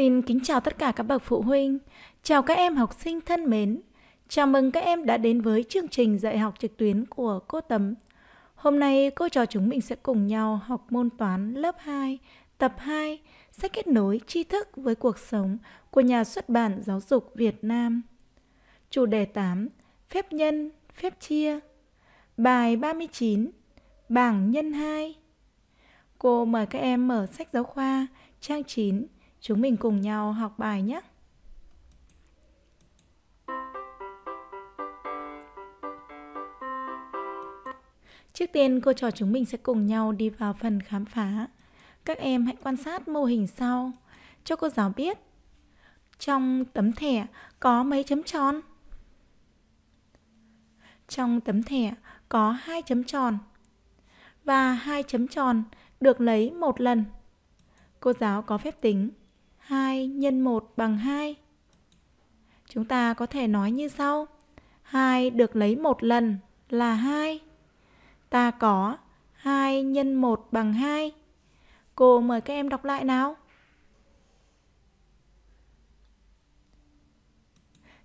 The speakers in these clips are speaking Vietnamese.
Xin kính chào tất cả các bậc phụ huynh, chào các em học sinh thân mến. Chào mừng các em đã đến với chương trình dạy học trực tuyến của cô Tấm. Hôm nay cô trò chúng mình sẽ cùng nhau học môn toán lớp 2, tập 2, sách kết nối tri thức với cuộc sống của nhà xuất bản giáo dục Việt Nam. Chủ đề 8, phép nhân, phép chia. Bài 39, bảng nhân 2. Cô mời các em mở sách giáo khoa, trang 9, Chúng mình cùng nhau học bài nhé. Trước tiên, cô trò chúng mình sẽ cùng nhau đi vào phần khám phá. Các em hãy quan sát mô hình sau cho cô giáo biết, trong tấm thẻ có mấy chấm tròn? Trong tấm thẻ có hai chấm tròn và hai chấm tròn được lấy một lần. Cô giáo có phép tính 2 nhân 1 bằng 2. Chúng ta có thể nói như sau. 2 được lấy một lần là 2. Ta có 2 nhân 1 bằng 2. Cô mời các em đọc lại nào.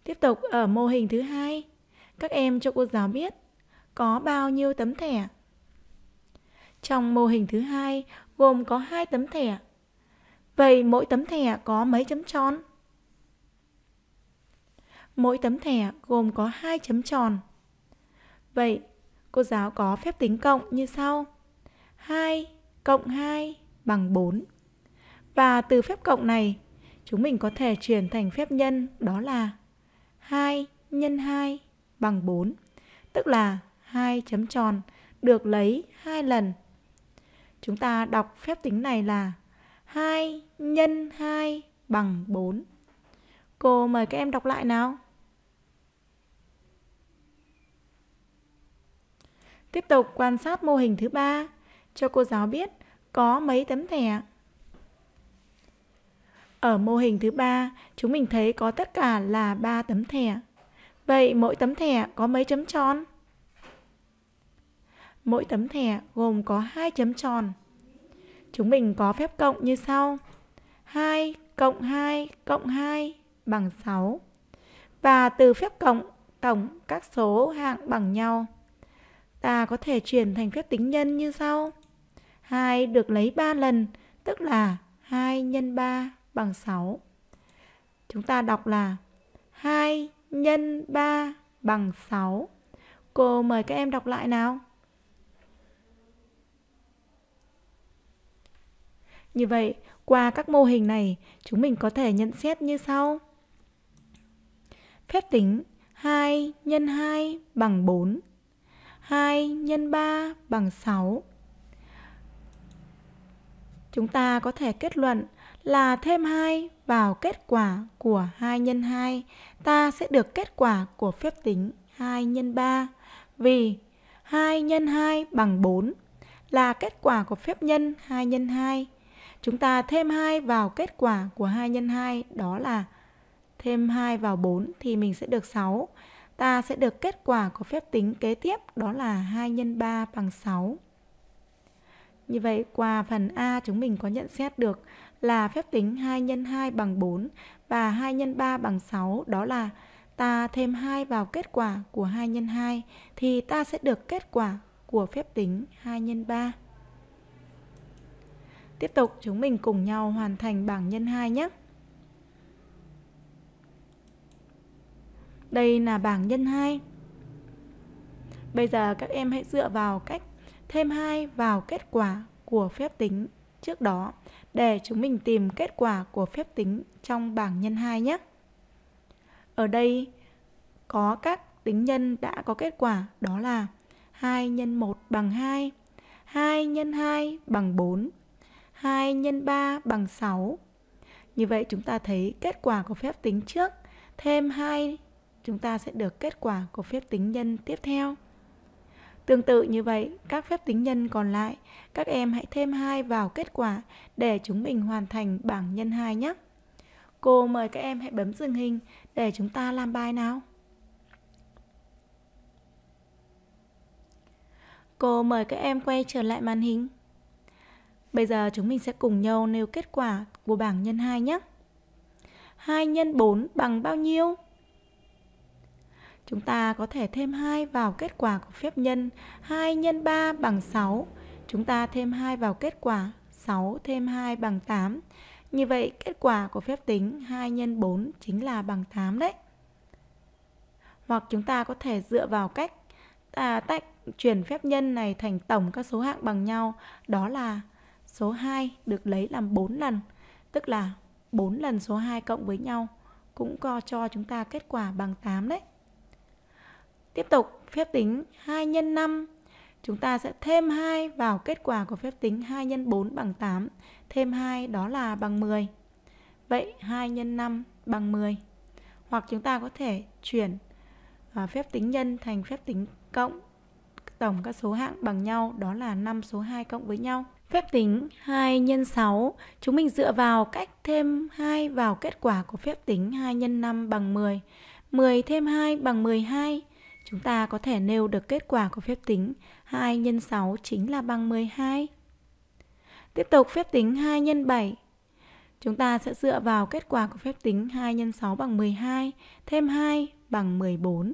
Tiếp tục ở mô hình thứ hai, các em cho cô giáo biết có bao nhiêu tấm thẻ. Trong mô hình thứ hai gồm có hai tấm thẻ Vậy mỗi tấm thẻ có mấy chấm tròn? Mỗi tấm thẻ gồm có 2 chấm tròn. Vậy, cô giáo có phép tính cộng như sau. 2 cộng 2 bằng 4. Và từ phép cộng này, chúng mình có thể chuyển thành phép nhân đó là 2 nhân 2 bằng 4. Tức là 2 chấm tròn được lấy 2 lần. Chúng ta đọc phép tính này là 2 nhân 2 bằng 4. Cô mời các em đọc lại nào. Tiếp tục quan sát mô hình thứ ba cho cô giáo biết có mấy tấm thẻ. Ở mô hình thứ ba, chúng mình thấy có tất cả là 3 tấm thẻ. Vậy mỗi tấm thẻ có mấy chấm tròn? Mỗi tấm thẻ gồm có hai chấm tròn. Chúng mình có phép cộng như sau. 2 cộng 2 cộng 2 bằng 6. Và từ phép cộng tổng các số hạng bằng nhau. Ta có thể chuyển thành phép tính nhân như sau. 2 được lấy 3 lần, tức là 2 nhân 3 bằng 6. Chúng ta đọc là 2 nhân 3 bằng 6. Cô mời các em đọc lại nào. Như vậy, qua các mô hình này, chúng mình có thể nhận xét như sau. Phép tính 2 x 2 bằng 4. 2 x 3 bằng 6. Chúng ta có thể kết luận là thêm 2 vào kết quả của 2 x 2, ta sẽ được kết quả của phép tính 2 x 3. Vì 2 x 2 bằng 4 là kết quả của phép nhân 2 x 2 Chúng ta thêm 2 vào kết quả của 2 nhân 2 đó là thêm 2 vào 4 thì mình sẽ được 6. Ta sẽ được kết quả của phép tính kế tiếp, đó là 2 nhân 3 bằng 6. Như vậy, qua phần A chúng mình có nhận xét được là phép tính 2 nhân 2 bằng 4 và 2 nhân 3 bằng 6 đó là ta thêm 2 vào kết quả của 2 nhân 2 thì ta sẽ được kết quả của phép tính 2 nhân 3. Tiếp tục chúng mình cùng nhau hoàn thành bảng nhân 2 nhé. Đây là bảng nhân 2. Bây giờ các em hãy dựa vào cách thêm 2 vào kết quả của phép tính trước đó để chúng mình tìm kết quả của phép tính trong bảng nhân 2 nhé. Ở đây có các tính nhân đã có kết quả đó là 2 x 1 bằng 2, 2 x 2 bằng 4, 2 nhân 3 bằng 6. Như vậy chúng ta thấy kết quả của phép tính trước thêm 2 chúng ta sẽ được kết quả của phép tính nhân tiếp theo. Tương tự như vậy, các phép tính nhân còn lại, các em hãy thêm 2 vào kết quả để chúng mình hoàn thành bảng nhân 2 nhé. Cô mời các em hãy bấm dừng hình để chúng ta làm bài nào. Cô mời các em quay trở lại màn hình. Bây giờ chúng mình sẽ cùng nhau nêu kết quả của bảng nhân 2 nhé. 2 nhân 4 bằng bao nhiêu? Chúng ta có thể thêm 2 vào kết quả của phép nhân 2 nhân 3 bằng 6. Chúng ta thêm 2 vào kết quả 6 thêm 2 bằng 8. Như vậy kết quả của phép tính 2 x 4 chính là bằng 8 đấy. Hoặc chúng ta có thể dựa vào cách à, tách chuyển phép nhân này thành tổng các số hạng bằng nhau. Đó là số 2 được lấy làm 4 lần. Tức là 4 lần số 2 cộng với nhau cũng có cho chúng ta kết quả bằng 8 đấy. Tiếp tục, phép tính 2 x 5. Chúng ta sẽ thêm 2 vào kết quả của phép tính 2 x 4 bằng 8. Thêm 2 đó là bằng 10. Vậy 2 x 5 bằng 10. Hoặc chúng ta có thể chuyển uh, phép tính nhân thành phép tính cộng. Tổng các số hạng bằng nhau đó là 5 số 2 cộng với nhau. Phép tính 2 x 6, chúng mình dựa vào cách thêm 2 vào kết quả của phép tính 2 x 5 bằng 10. 10 thêm 2 bằng 12. Chúng ta có thể nêu được kết quả của phép tính 2 x 6 chính là bằng 12. Tiếp tục phép tính 2 x 7. Chúng ta sẽ dựa vào kết quả của phép tính 2 x 6 bằng 12, thêm 2 bằng 14.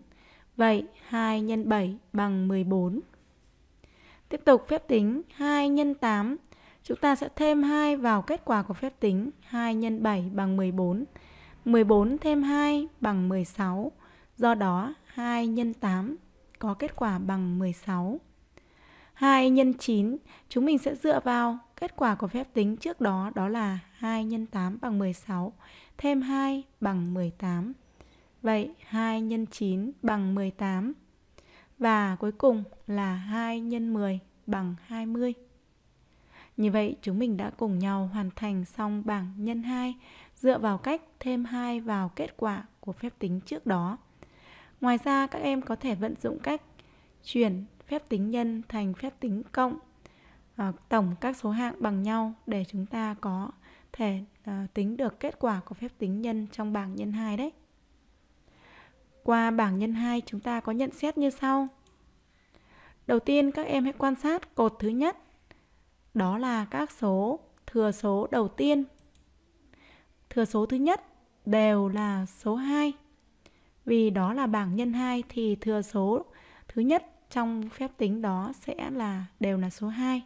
Vậy 2 x 7 bằng 14. Tiếp tục phép tính 2 x 8. Chúng ta sẽ thêm 2 vào kết quả của phép tính 2 x 7 bằng 14. 14 thêm 2 bằng 16. Do đó 2 x 8 có kết quả bằng 16. 2 x 9, chúng mình sẽ dựa vào kết quả của phép tính trước đó đó là 2 x 8 bằng 16, thêm 2 bằng 18. Vậy 2 x 9 bằng 18. Và cuối cùng là 2 x 10 bằng 20. Như vậy chúng mình đã cùng nhau hoàn thành xong bảng nhân 2 dựa vào cách thêm 2 vào kết quả của phép tính trước đó. Ngoài ra các em có thể vận dụng cách chuyển phép tính nhân thành phép tính cộng à, tổng các số hạng bằng nhau để chúng ta có thể à, tính được kết quả của phép tính nhân trong bảng nhân 2 đấy. Qua bảng nhân 2 chúng ta có nhận xét như sau. Đầu tiên, các em hãy quan sát cột thứ nhất. Đó là các số, thừa số đầu tiên. Thừa số thứ nhất đều là số 2. Vì đó là bảng nhân 2 thì thừa số thứ nhất trong phép tính đó sẽ là, đều là số 2.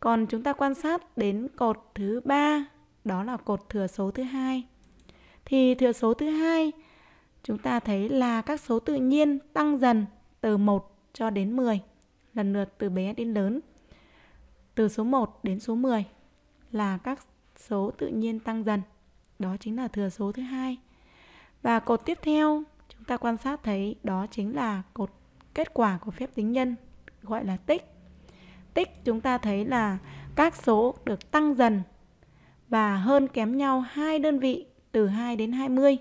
Còn chúng ta quan sát đến cột thứ ba, đó là cột thừa số thứ hai. Thì thừa số thứ hai chúng ta thấy là các số tự nhiên tăng dần từ 1 cho đến 10, lần lượt từ bé đến lớn. Từ số 1 đến số 10 là các số tự nhiên tăng dần. Đó chính là thừa số thứ hai. Và cột tiếp theo chúng ta quan sát thấy đó chính là cột kết quả của phép tính nhân gọi là tích. Tích chúng ta thấy là các số được tăng dần và hơn kém nhau hai đơn vị từ 2 đến 20.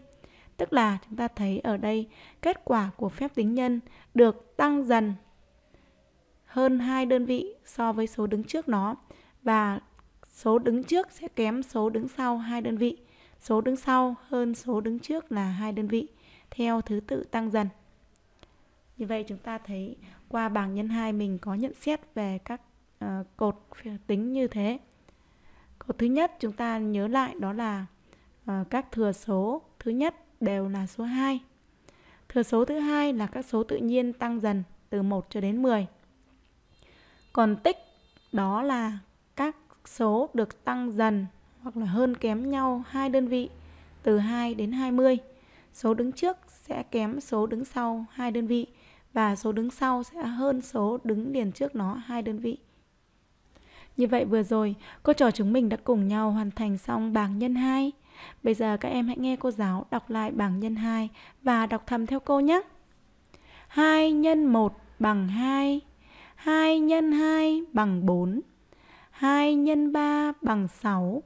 Tức là chúng ta thấy ở đây kết quả của phép tính nhân được tăng dần hơn hai đơn vị so với số đứng trước nó và số đứng trước sẽ kém số đứng sau hai đơn vị. Số đứng sau hơn số đứng trước là hai đơn vị theo thứ tự tăng dần. Như vậy chúng ta thấy qua bảng nhân 2 mình có nhận xét về các uh, cột tính như thế. Cột thứ nhất chúng ta nhớ lại đó là uh, các thừa số thứ nhất đều là số 2. Thừa số thứ hai là các số tự nhiên tăng dần từ 1 cho đến 10. Còn tích đó là các số được tăng dần hoặc là hơn kém nhau hai đơn vị từ 2 đến 20. Số đứng trước sẽ kém số đứng sau hai đơn vị và số đứng sau sẽ hơn số đứng liền trước nó hai đơn vị. Như vậy vừa rồi, cô trò chúng mình đã cùng nhau hoàn thành xong bảng nhân 2. Bây giờ các em hãy nghe cô giáo đọc lại bảng nhân 2 và đọc thầm theo cô nhé. 2 nhân 1 bằng 2, 2 nhân 2 bằng 4, 2 nhân 3 bằng 6,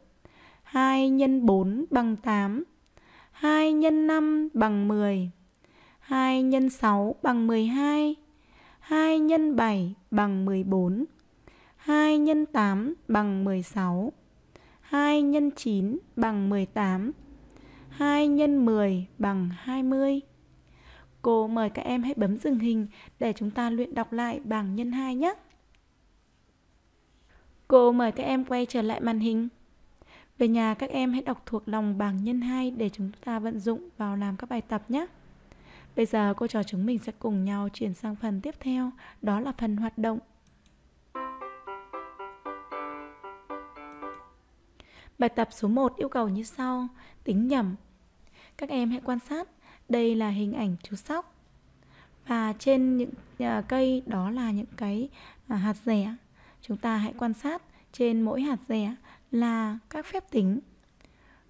2 nhân 4 bằng 8, 2 nhân 5 bằng 10, 2 nhân 6 bằng 12, 2 nhân 7 bằng 14, 2 nhân 8 bằng 16, 2 x 9 bằng 18, 2 x 10 bằng 20. Cô mời các em hãy bấm dừng hình để chúng ta luyện đọc lại bảng nhân 2 nhé. Cô mời các em quay trở lại màn hình. Về nhà các em hãy đọc thuộc lòng bảng nhân 2 để chúng ta vận dụng vào làm các bài tập nhé. Bây giờ cô trò chúng mình sẽ cùng nhau chuyển sang phần tiếp theo, đó là phần hoạt động. Bài tập số 1 yêu cầu như sau, tính nhẩm. Các em hãy quan sát, đây là hình ảnh chú sóc. Và trên những uh, cây đó là những cái uh, hạt rẻ. Chúng ta hãy quan sát trên mỗi hạt rẻ là các phép tính.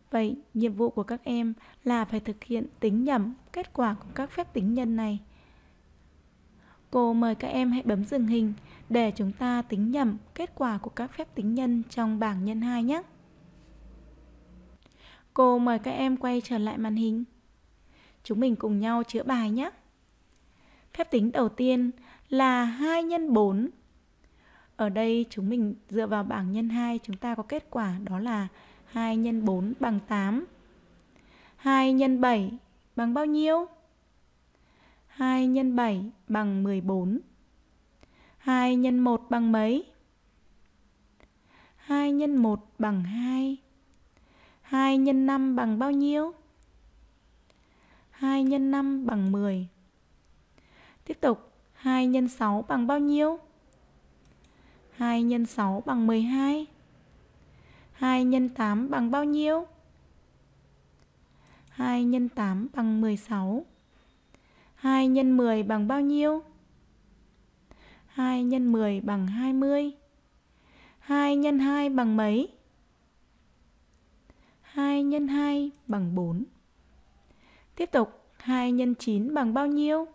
Vậy, nhiệm vụ của các em là phải thực hiện tính nhẩm kết quả của các phép tính nhân này. Cô mời các em hãy bấm dừng hình để chúng ta tính nhẩm kết quả của các phép tính nhân trong bảng nhân 2 nhé. Cô mời các em quay trở lại màn hình. Chúng mình cùng nhau chữa bài nhé. Phép tính đầu tiên là 2 nhân 4. Ở đây chúng mình dựa vào bảng nhân 2 chúng ta có kết quả đó là 2 nhân 4 bằng 8. 2 nhân 7 bằng bao nhiêu? 2 nhân 7 bằng 14. 2 nhân 1 bằng mấy? 2 nhân 1 bằng 2. 2 x 5 bằng bao nhiêu? 2 x 5 bằng 10. Tiếp tục, 2 x 6 bằng bao nhiêu? 2 x 6 bằng 12. 2 x 8 bằng bao nhiêu? 2 x 8 bằng 16. 2 x 10 bằng bao nhiêu? 2 x 10 bằng 20. 2 x 2 bằng mấy? 2 x 2 bằng 4. Tiếp tục, 2 x 9 bằng bao nhiêu?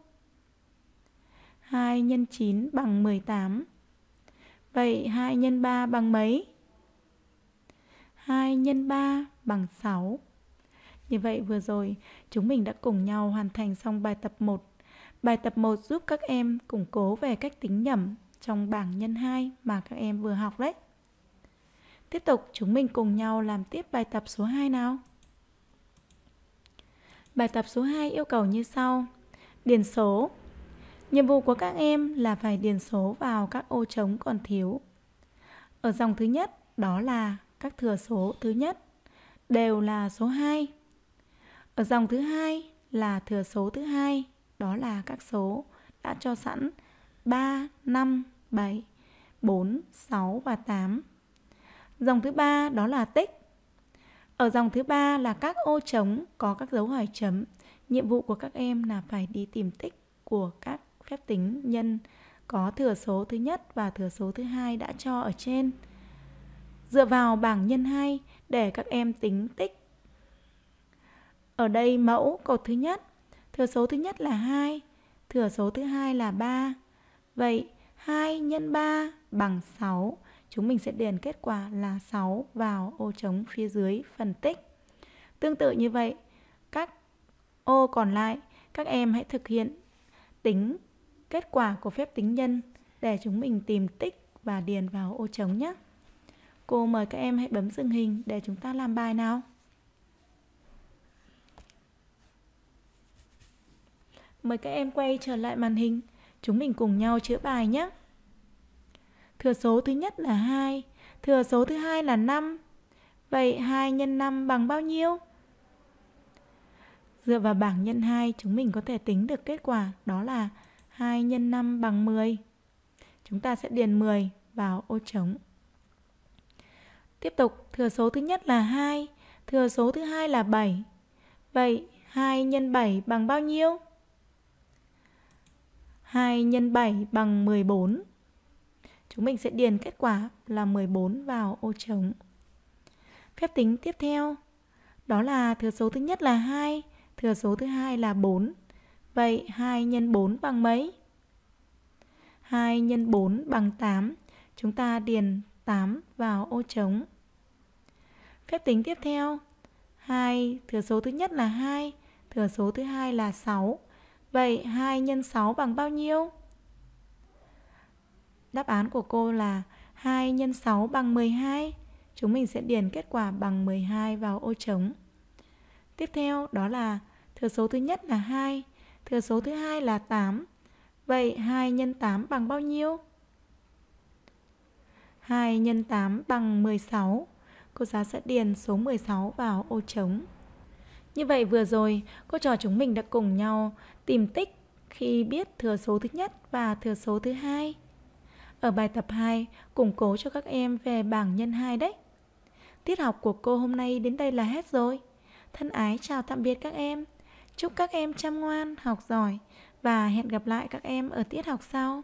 2 x 9 bằng 18. Vậy 2 x 3 bằng mấy? 2 x 3 bằng 6. Như vậy vừa rồi chúng mình đã cùng nhau hoàn thành xong bài tập 1. Bài tập 1 giúp các em củng cố về cách tính nhẩm trong bảng nhân 2 mà các em vừa học đấy. Tiếp tục chúng mình cùng nhau làm tiếp bài tập số 2 nào. Bài tập số 2 yêu cầu như sau. Điền số. Nhiệm vụ của các em là phải điền số vào các ô trống còn thiếu. Ở dòng thứ nhất đó là các thừa số thứ nhất đều là số 2. Ở dòng thứ hai là thừa số thứ hai, đó là các số đã cho sẵn 3, 5, 7, 4, 6 và 8. Dòng thứ ba đó là tích. Ở dòng thứ ba là các ô trống có các dấu hỏi chấm. Nhiệm vụ của các em là phải đi tìm tích của các phép tính nhân có thừa số thứ nhất và thừa số thứ hai đã cho ở trên. Dựa vào bảng nhân 2 để các em tính tích. Ở đây mẫu cột thứ nhất, thừa số thứ nhất là 2, thừa số thứ hai là 3. Vậy 2 nhân 3 bằng 6. Chúng mình sẽ điền kết quả là 6 vào ô trống phía dưới phần tích. Tương tự như vậy, các ô còn lại các em hãy thực hiện tính kết quả của phép tính nhân để chúng mình tìm tích và điền vào ô trống nhé. Cô mời các em hãy bấm dừng hình để chúng ta làm bài nào. Mời các em quay trở lại màn hình. Chúng mình cùng nhau chữa bài nhé. Thừa số thứ nhất là 2, thừa số thứ hai là 5. Vậy 2 x 5 bằng bao nhiêu? Dựa vào bảng nhân 2, chúng mình có thể tính được kết quả đó là 2 x 5 bằng 10. Chúng ta sẽ điền 10 vào ô trống. Tiếp tục, thừa số thứ nhất là 2, thừa số thứ hai là 7. Vậy 2 x 7 bằng bao nhiêu? 2 x 7 bằng 14. Chúng mình sẽ điền kết quả là 14 vào ô trống. Phép tính tiếp theo, đó là thừa số thứ nhất là 2, thừa số thứ hai là 4. Vậy 2 x 4 bằng mấy? 2 x 4 bằng 8. Chúng ta điền 8 vào ô trống. Phép tính tiếp theo, 2 thừa số thứ nhất là 2, thừa số thứ hai là 6. Vậy 2 x 6 bằng bao nhiêu? Đáp án của cô là 2 x 6 bằng 12. Chúng mình sẽ điền kết quả bằng 12 vào ô trống. Tiếp theo đó là thừa số thứ nhất là 2, thừa số thứ hai là 8. Vậy 2 x 8 bằng bao nhiêu? 2 x 8 bằng 16. cô giáo sẽ điền số 16 vào ô trống. Như vậy vừa rồi, cô trò chúng mình đã cùng nhau tìm tích khi biết thừa số thứ nhất và thừa số thứ hai. Ở bài tập 2, củng cố cho các em về bảng nhân 2 đấy. Tiết học của cô hôm nay đến đây là hết rồi. Thân ái chào tạm biệt các em. Chúc các em chăm ngoan, học giỏi và hẹn gặp lại các em ở tiết học sau.